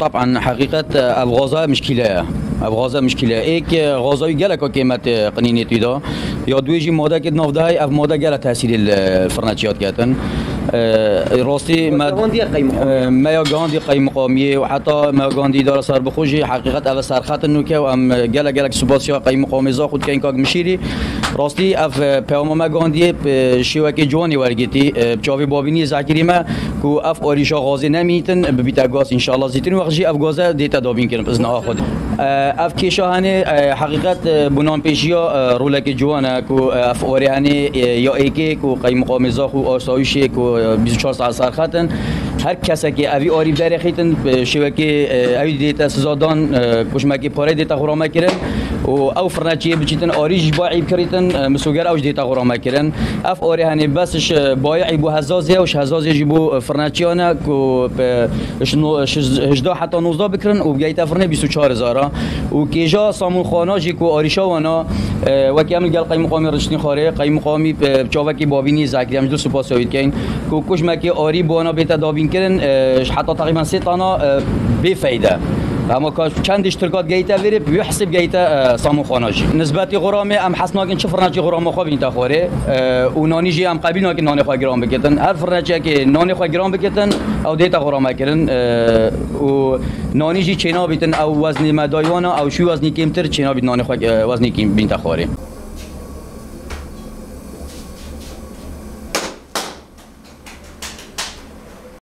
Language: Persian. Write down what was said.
طبعا حقیقت ابغازا مشکله. ابغازا مشکله. ایک غازای گله که قیمت قنینی تیدا. یا دویجی ماده که ناف دای اف ماده گله تحصیل فرنچیات کردن. راستی ما یا گاندی قیم مقامی و حتی ما گاندی داره سر بخوشی حقیقت اول سرخط نوکه و ام گله گله سپاسیا قیم مقامی زا خود که این مشیری. راستی اف پیام ما گاندی شیوکی جوانی ورگیتی چاوی بابینی زاکری ما کو اف اوریشا غازی نمیتن ببیتا گاز ان شاء الله زیتن وقتی اف گازه دیتا دابین کنم از نه خود اف کیشاهانه حقیقت بنام پیشیا رولک جوانا کو اف اوریانی یا ایکی کو قیم مقامی زا خو آسایشی کو 24 ساعت سرخطن. هر کسی که اوی آری در خیتن شبکه اوی دیتا سزادان کشمکی پاره دیتا خورامه کرن و او فرنچی بچیتن آری جبا عیب کریتن مسوگر اوش دیتا خورامه کرن. اف آری هنی بسش بایعی بو هزازی وش هزازی جبو فرنچیانه کو هجده حتی 19 بکرن و بگیتا فرنه 24 هزارا و کیجا سامون خانا جی کو آریشا وانا وکی عمل گل قیم مقامی رشتین خاره قیم مقامی چاوکی بابینی زاکری هم دو سپاس هوید کین. کو کشمکی آری بوانا بیتا دابین يمكن حتى تقريبا سيطانة بفايدة. اما چند اشتراکات گیتا وری بيحسب گیتا سامو خاناجی نسبت غرام ام حسنا کن چه فرنچی غرام خو بین تخوره او نانی جی ام قبیل ناکن نان خو گرام بکتن هر فرنچی که نان خو گرام بکتن او دیتا غرام کردن او نانی جی چنا بیتن او وزن مدایوانا او شو وزن کمتر چنا بیت نان خو وزن کم بین تخوره